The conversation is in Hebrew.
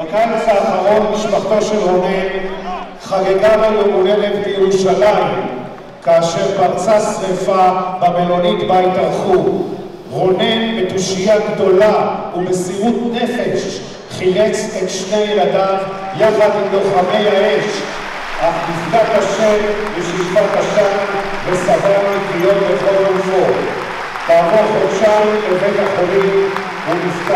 בקיץ האחרון משפחתו של רונן חגגה לו יום הולדת בירושלים כאשר פרצה שרפה במלונית בה התארחו. רונן בתושייה גדולה ובסירות נפש חילץ את שני ילדיו יחד עם לוחמי האש אך נפגע קשה בשאיפת עשן וסבל מקריאות בכל גופו. כעבור חודשיים בבית החולים נפטר.